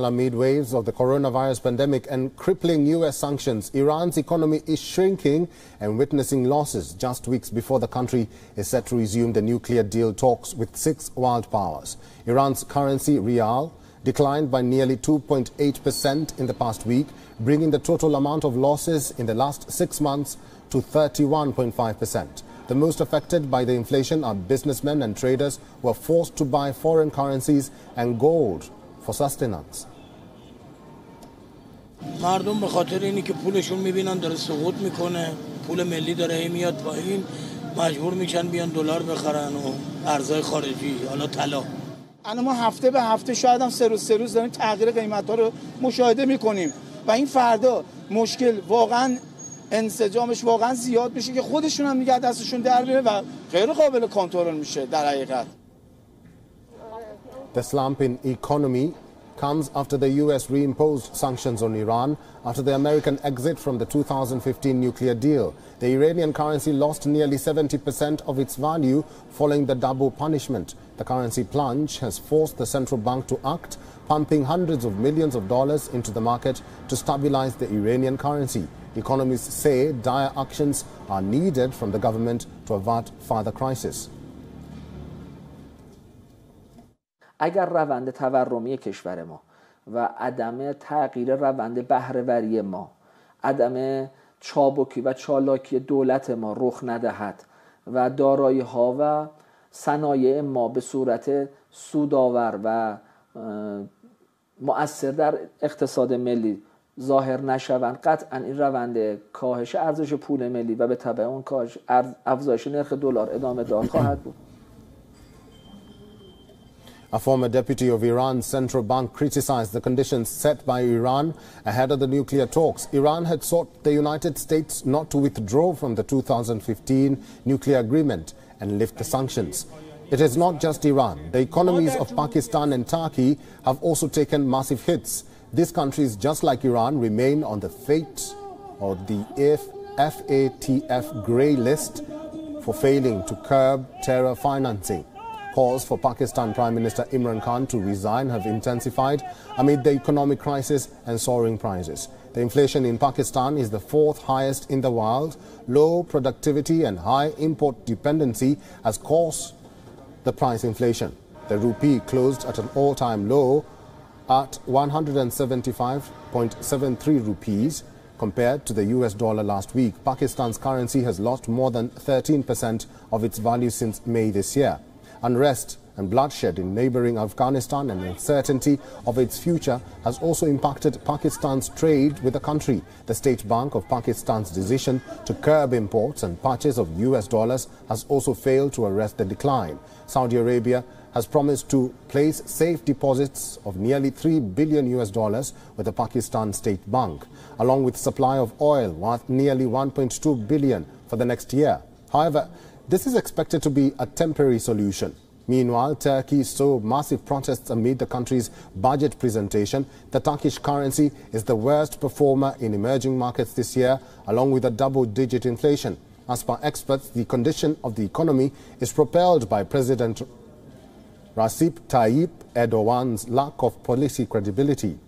Amid waves of the coronavirus pandemic and crippling U.S. sanctions, Iran's economy is shrinking and witnessing losses just weeks before the country is set to resume the nuclear deal talks with six world powers. Iran's currency, rial, declined by nearly 2.8% in the past week, bringing the total amount of losses in the last six months to 31.5%. The most affected by the inflation are businessmen and traders who are forced to buy foreign currencies and gold for sustenance. مردم به خاطر اینی که پولشون می‌بینن داره سقوط می‌کنه. پول ملی داره هی میاد پایین. مجبور میشن بیان دلار بخرن و ارزهای خارجی حالا طلا. الان ما هفته به هفته شاید هم سه روز سه روز داریم تغییر قیمت ها رو مشاهده می‌کنیم. و این فردا مشکل واقعا انسجامش واقعا زیاد میشه که خودشون هم دیگه دستشون در بیاره و غیر قابل کنترل میشه در حقیقت. The slump in economy comes after the U.S. reimposed sanctions on Iran after the American exit from the 2015 nuclear deal. The Iranian currency lost nearly 70% of its value following the double punishment. The currency plunge has forced the central bank to act, pumping hundreds of millions of dollars into the market to stabilize the Iranian currency. Economists say dire actions are needed from the government to avert further crisis. اگر روند تورمی کشور ما و عدم تغییر روند بهرهوری ما عدم چابکی و چالاکی دولت ما رخ ندهد و دارایی ها و صنایع ما به صورت سودآور و مؤثر در اقتصاد ملی ظاهر نشوند قطعا این روند کاهش ارزش پول ملی و به تبع اون کاهش افزایش نرخ دلار ادامه دار خواهد بود. A former deputy of Iran's central bank criticized the conditions set by Iran ahead of the nuclear talks. Iran had sought the United States not to withdraw from the 2015 nuclear agreement and lift the sanctions. It is not just Iran. The economies of Pakistan and Turkey have also taken massive hits. These countries, just like Iran, remain on the fate or the FATF grey list for failing to curb terror financing. Calls for Pakistan Prime Minister Imran Khan to resign have intensified amid the economic crisis and soaring prices. The inflation in Pakistan is the fourth highest in the world. Low productivity and high import dependency has caused the price inflation. The rupee closed at an all-time low at 175.73 rupees compared to the US dollar last week. Pakistan's currency has lost more than 13% of its value since May this year. Unrest and bloodshed in neighboring Afghanistan and uncertainty of its future has also impacted Pakistan's trade with the country. The State Bank of Pakistan's decision to curb imports and purchase of US dollars has also failed to arrest the decline. Saudi Arabia has promised to place safe deposits of nearly 3 billion US dollars with the Pakistan State Bank, along with supply of oil worth nearly 1.2 billion for the next year. However, this is expected to be a temporary solution. Meanwhile, Turkey saw massive protests amid the country's budget presentation. The Turkish currency is the worst performer in emerging markets this year, along with a double-digit inflation. As per experts, the condition of the economy is propelled by President Recep Tayyip Erdogan's lack of policy credibility.